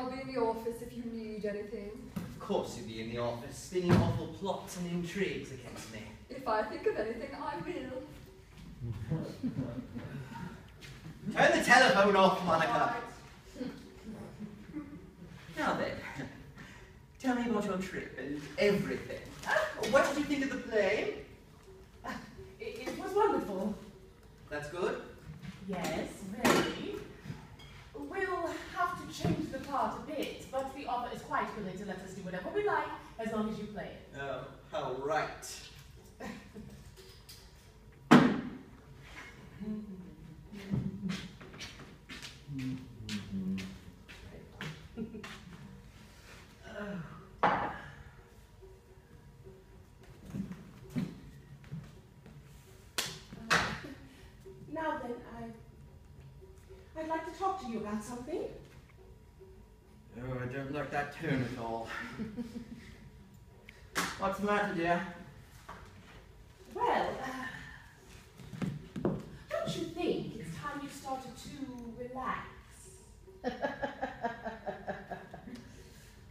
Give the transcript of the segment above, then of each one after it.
I'll be in the office if you need anything. Of course you'll be in the office, spinning awful plots and intrigues against me. If I think of anything, I will. Turn the telephone off, Monica. Right. Now then, tell me about your trip and everything. What did you think of the play? It, it was wonderful. That's good. Yes, very. We'll have to change part a bit, but the author is quite willing to let us do whatever we like as long as you play it. Oh, how right. Uh, now then, I, I'd like to talk to you about something. I don't like that tone at all. What's the matter, dear? Well, uh, don't you think it's time you started to relax?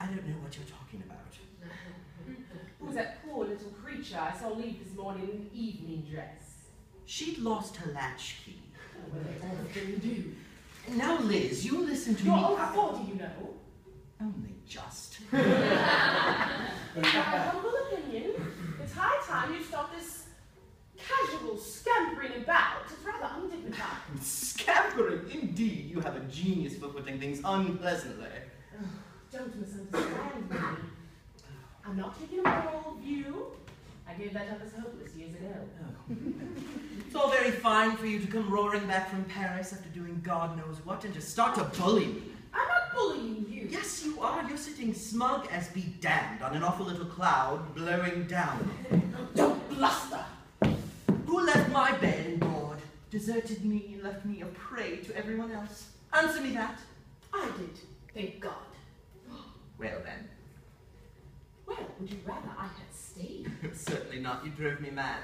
I don't know what you're talking about. Who's that poor little creature I saw leave this morning in evening dress? She'd lost her latchkey. Oh, well, they often do. Now, Liz, you listen to You're me. over I- 40, you know. Only just. In my humble opinion, it's high time you stop this casual scampering about. It's rather undignified. Scampering, indeed. You have a genius for putting things unpleasantly. Don't misunderstand me. I'm not taking a moral view. I gave that up as hopeless years ago. Oh. it's all very fine for you to come roaring back from Paris after doing God knows what and just start to bully me. I'm not bullying you. Yes, are. You're sitting smug as be damned on an awful little cloud blowing down. Don't bluster. Who left my bed and board, deserted me, and left me a prey to everyone else? Answer me that. I did. Thank God. Well then, Well, would you rather I had stayed? certainly not. You drove me mad.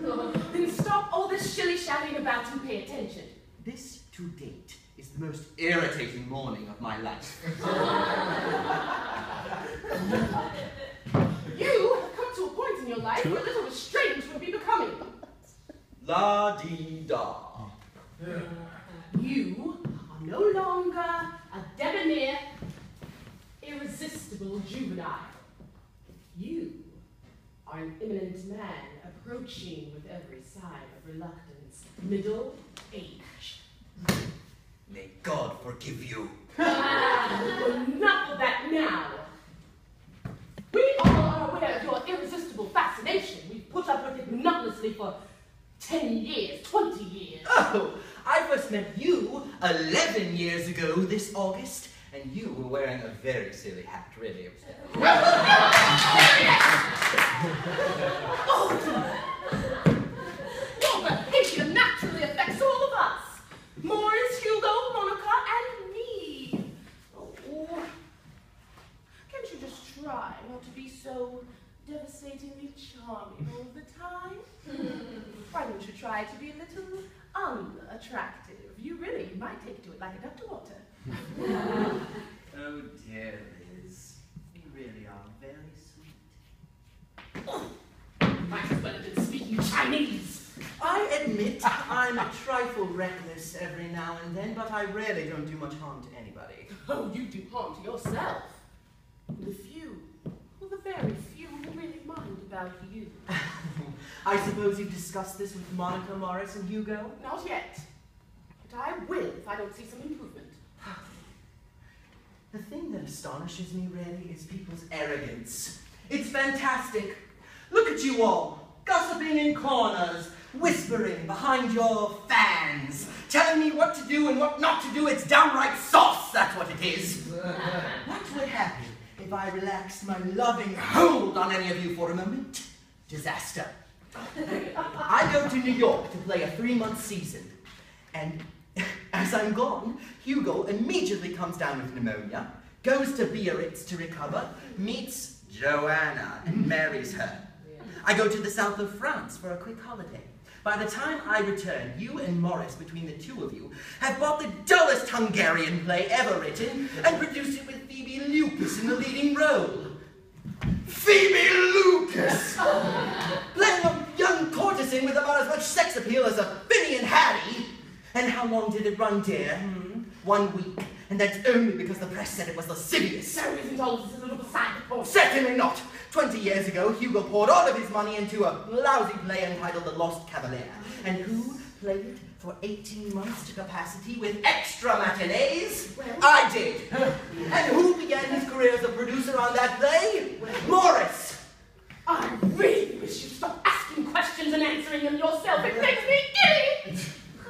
then stop all this shilly-shallying about and pay attention. This, to date, is the most irritating morning of my life. You have come to a point in your life where a little restraint would be becoming. La dee da. You are no longer a debonair, irresistible juvenile. You are an eminent man approaching with every sign of reluctance, middle age. May God forgive you. Enough of that now. We all are aware of your irresistible fascination. We've put up with it monotonously for 10 years, 20 years. Oh, I first met you 11 years ago this August, and you were wearing a very silly hat, really. It was- Your behavior naturally affects all of us. Morris, Hugo, Monica, and me. Oh, can't you just try not to be so devastatingly charming all the time? Why don't you try to be a little unattractive? You really might take to it like a duck to water. Oh dear, Liz. You really are very sweet. Might as well have been speaking Chinese. I admit I'm a trifle reckless every now and then, but I rarely don't do much harm to anybody. Oh, you do harm to yourself. The few, well, the very few who really mind about you. I suppose you've discussed this with Monica, Morris, and Hugo? Not yet. But I will if I don't see some improvement. The thing that astonishes me really is people's arrogance. It's fantastic. Look at you all, gossiping in corners, whispering behind your fans, telling me what to do and what not to do. It's downright sauce, that's what it is. what would happen if I relaxed my loving hold on any of you for a moment? Disaster. I go to New York to play a three-month season, and as I'm gone, Hugo immediately comes down with pneumonia, goes to Biarritz to recover, meets Joanna, and marries her. I go to the south of France for a quick holiday. By the time I return, you and Morris, between the two of you, have bought the dullest Hungarian play ever written and produced it with Phoebe Lucas in the leading role. Phoebe Lucas! Playing a young courtesan with about as much sex appeal as a Finnan haddie. And how long did it run, dear? Hmm? One week. And that's only because the press said it was lascivious. So isn't all this a little beside the point? Certainly not. Twenty years ago, Hugo poured all of his money into a lousy play entitled The Lost Cavalier. And who played it for 18 months to capacity with extra matinees? I did. and who began his career as a producer on that play? Morris. I really wish you'd stop asking questions and answering them yourself. It makes me giddy.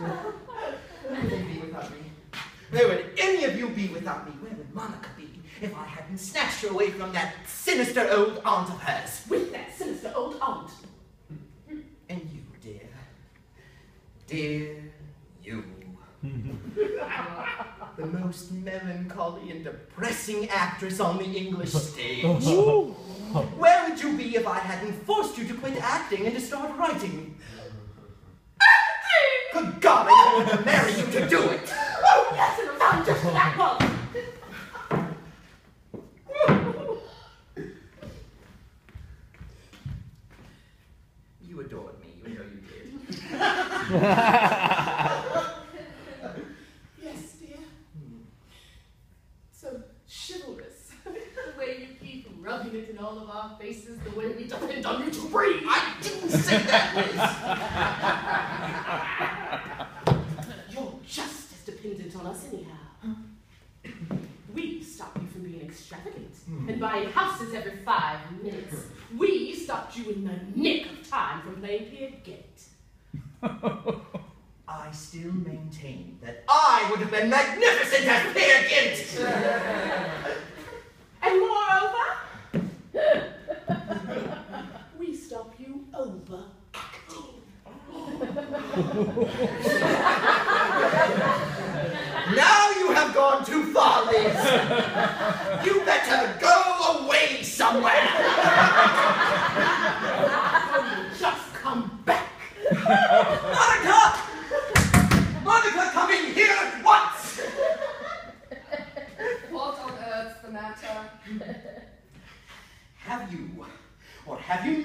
Where would they be without me? Where would any of you be without me? Where would Monica be if snatched her away from that sinister old aunt of hers? With that sinister old aunt. Hmm. And you, dear. Dear you. the most melancholy and depressing actress on the English stage. Oh. Where would you be if I hadn't forced you to quit acting and to start writing? Acting! Good God, I wanted to marry you to do it! Oh, yes, and I'm just for that one. You adored me, you know you did. Yes, dear. So chivalrous. the way you keep rubbing it in all of our faces, the way we depend on you to breathe. I didn't say that, Liz. You're just as dependent on us anyhow. Hmm. We stop you from being extravagant hmm. and buying houses every five minutes. Hmm. We stopped you in the nick of time from playing Peer Gynt. I still maintain that I would have been magnificent as Peer Gynt! And moreover, we stop you. Now you have gone too far, Liz! You better go away somewhere! Just come back. Monica! Monica, come in here at once! What on earth's the matter? Have you, or have you